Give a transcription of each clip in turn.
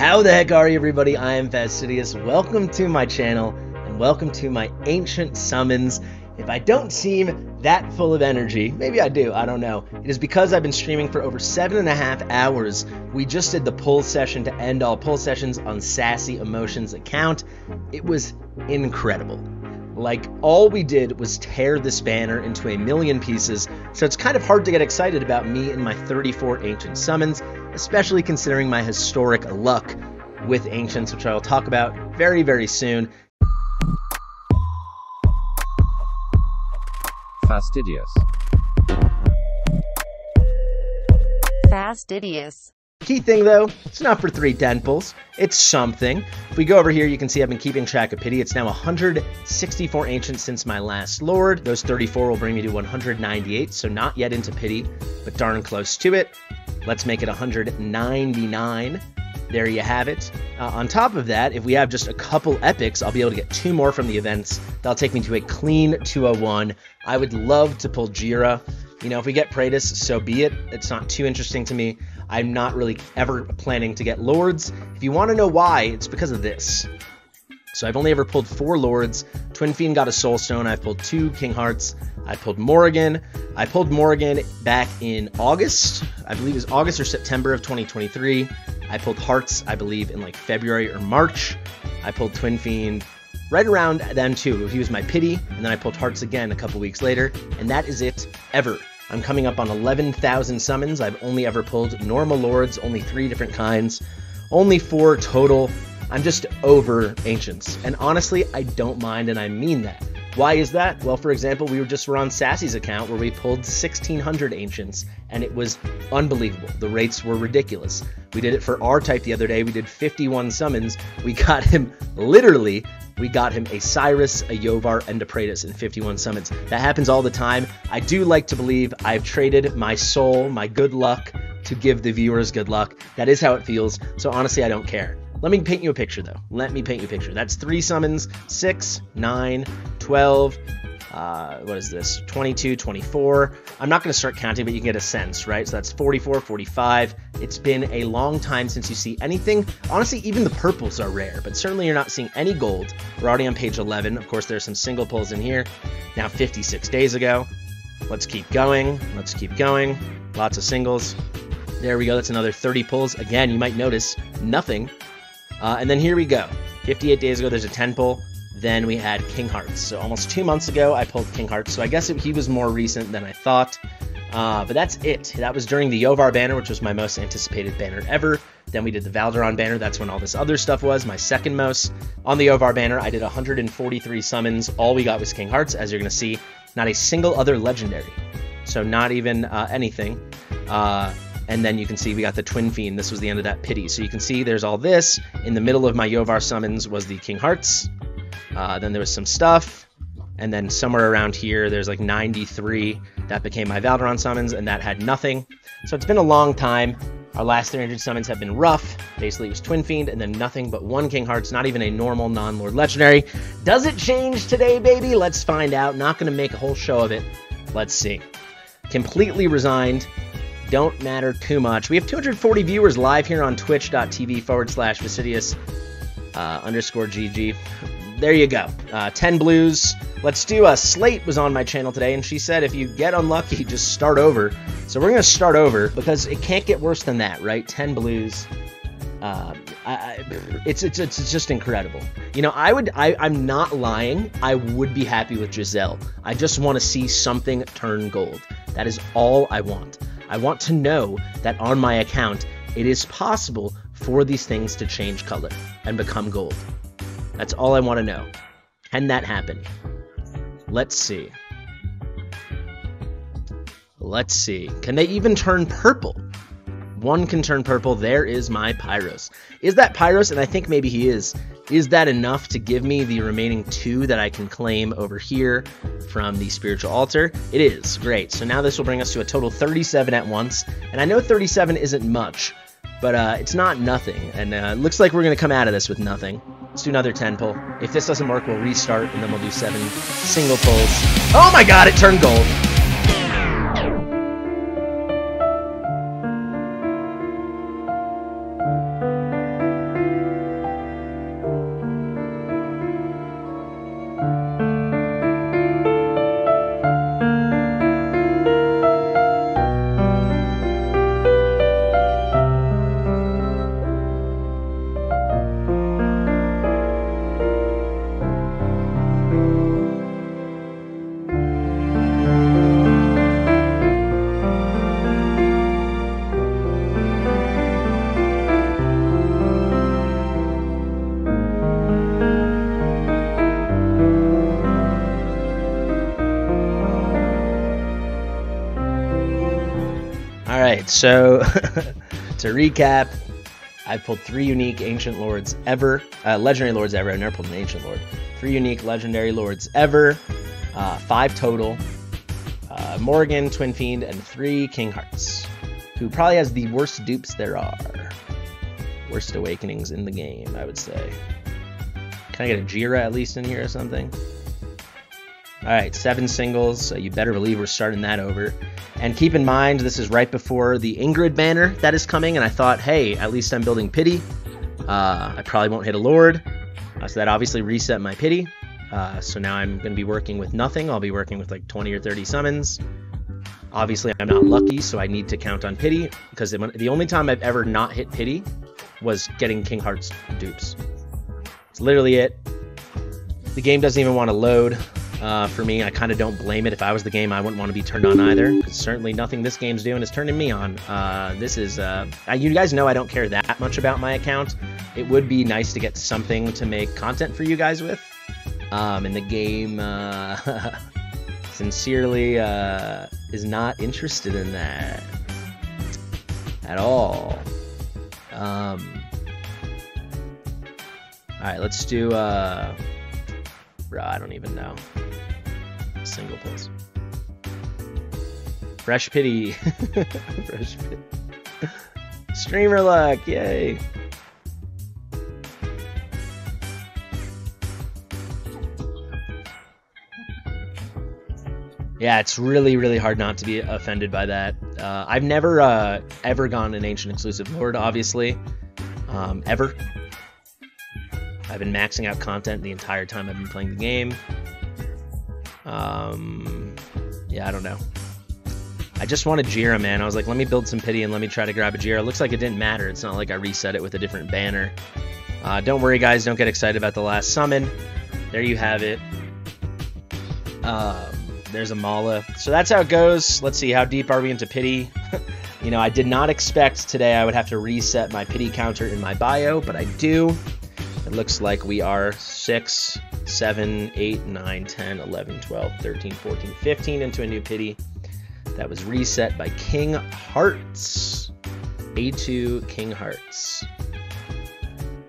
How the heck are you, everybody? I am Fastidious. Welcome to my channel, and welcome to my Ancient Summons. If I don't seem that full of energy, maybe I do, I don't know. It is because I've been streaming for over seven and a half hours. We just did the pull session to end all pull sessions on Sassy Emotions account. It was incredible. Like, all we did was tear this banner into a million pieces, so it's kind of hard to get excited about me and my 34 Ancient Summons, especially considering my historic luck with Ancients, which I will talk about very, very soon. Fastidious. Fastidious. Key thing though, it's not for three pulls. It's something. If we go over here, you can see I've been keeping track of pity. It's now 164 ancients since my last lord. Those 34 will bring me to 198, so not yet into pity, but darn close to it. Let's make it 199. There you have it. Uh, on top of that, if we have just a couple epics, I'll be able to get two more from the events. That'll take me to a clean 201. I would love to pull Jira. You know, if we get Praetus, so be it. It's not too interesting to me. I'm not really ever planning to get Lords. If you want to know why, it's because of this. So I've only ever pulled four Lords. Twin Fiend got a Soul Stone. I've pulled two King Hearts. I pulled Morrigan. I pulled Morrigan back in August. I believe it was August or September of 2023. I pulled Hearts, I believe, in like February or March. I pulled Twin Fiend right around then too. He was my pity, and then I pulled Hearts again a couple weeks later, and that is it ever. I'm coming up on 11,000 summons. I've only ever pulled normal lords, only three different kinds, only four total. I'm just over ancients. And honestly, I don't mind, and I mean that. Why is that? Well, for example, we were just were on Sassy's account where we pulled 1600 ancients, and it was unbelievable. The rates were ridiculous. We did it for R type the other day. We did 51 summons. We got him literally we got him a Cyrus, a Yovar, and a Praetus in 51 summons. That happens all the time. I do like to believe I've traded my soul, my good luck, to give the viewers good luck. That is how it feels. So honestly, I don't care. Let me paint you a picture, though. Let me paint you a picture. That's three summons 6, 9, 12, uh, what is this? 22 24 i'm not going to start counting but you can get a sense right? So that's 44 45 it's been a long time since you see anything. Honestly even the purples are rare but certainly you're not seeing any gold. We're already on page 11 of course there's some single pulls in here. Now 56 days ago. Let's keep going. Let's keep going. Lots of singles. There we go. That's another 30 pulls. Again you might notice nothing uh, and then here we go 58 days ago there's a 10 pull then we had King Hearts. So almost two months ago, I pulled King Hearts. So I guess it, he was more recent than I thought. Uh, but that's it. That was during the Yovar banner, which was my most anticipated banner ever. Then we did the Valderon banner. That's when all this other stuff was, my second most. On the Yovar banner, I did 143 summons. All we got was King Hearts, as you're going to see. Not a single other legendary. So not even uh, anything. Uh, and then you can see we got the Twin Fiend. This was the end of that pity. So you can see there's all this. In the middle of my Yovar summons was the King Hearts. Uh, then there was some stuff, and then somewhere around here, there's like 93 that became my Valderon summons, and that had nothing. So it's been a long time. Our last 300 summons have been rough. Basically, it was Twin Fiend, and then nothing but one King Hearts, not even a normal non-Lord Legendary. Does it change today, baby? Let's find out. Not going to make a whole show of it. Let's see. Completely resigned. Don't matter too much. We have 240 viewers live here on twitch.tv forward slash Fastidious uh, underscore GG there you go. Uh, 10 blues. Let's do a Slate was on my channel today, and she said if you get unlucky, just start over. So we're going to start over because it can't get worse than that, right? 10 blues. Uh, I, it's, it's it's just incredible. You know, I would I, I'm not lying. I would be happy with Giselle. I just want to see something turn gold. That is all I want. I want to know that on my account it is possible for these things to change color and become gold. That's all I want to know. Can that happen? Let's see. Let's see. Can they even turn purple? One can turn purple. There is my Pyros. Is that Pyros? And I think maybe he is. Is that enough to give me the remaining two that I can claim over here from the spiritual altar? It is. Great. So now this will bring us to a total 37 at once. And I know 37 isn't much, but uh, it's not nothing. And uh, looks like we're going to come out of this with nothing. Let's do another 10 pull. If this doesn't work, we'll restart, and then we'll do seven single pulls. Oh my god, it turned gold! So to recap, I pulled three unique ancient lords ever, uh, legendary lords ever. I've never pulled an ancient lord. Three unique legendary lords ever, uh, five total. Uh, Morgan, Twin Fiend, and three King Hearts, who probably has the worst dupes there are. Worst awakenings in the game, I would say. Can I get a Jira at least in here or something? All right, seven singles. So you better believe we're starting that over. And keep in mind, this is right before the Ingrid banner that is coming. And I thought, hey, at least I'm building pity. Uh, I probably won't hit a Lord. Uh, so that obviously reset my pity. Uh, so now I'm going to be working with nothing. I'll be working with like 20 or 30 summons. Obviously, I'm not lucky, so I need to count on pity. Because the only time I've ever not hit pity was getting King Hearts dupes. It's literally it. The game doesn't even want to load uh, for me. I kind of don't blame it. If I was the game, I wouldn't want to be turned on either. Certainly nothing this game's doing is turning me on. Uh, this is, uh, you guys know I don't care that much about my account. It would be nice to get something to make content for you guys with. Um, and the game, uh, sincerely, uh, is not interested in that at all. Um, all right, let's do, uh, bro, I don't even know single pulls. Fresh pity. Fresh pity. Streamer luck, yay. Yeah, it's really, really hard not to be offended by that. Uh, I've never uh, ever gone an ancient exclusive lord, obviously, um, ever. I've been maxing out content the entire time I've been playing the game. Um, yeah, I don't know. I just wanted Jira, man. I was like, let me build some pity and let me try to grab a Jira. Looks like it didn't matter. It's not like I reset it with a different banner. Uh, don't worry, guys. Don't get excited about the last summon. There you have it. Um, there's a Mala. So that's how it goes. Let's see, how deep are we into pity? you know, I did not expect today I would have to reset my pity counter in my bio, but I do. It looks like we are 6, 7, 8, 9, 10, 11, 12, 13, 14, 15 into a new pity. That was reset by King Hearts. A2 King Hearts.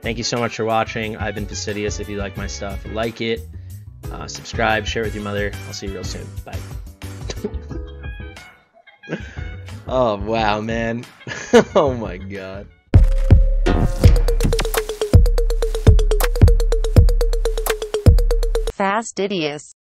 Thank you so much for watching. I've been Fastidious. If you like my stuff, like it, uh, subscribe, share with your mother. I'll see you real soon. Bye. oh, wow, man. oh, my God. Fastidious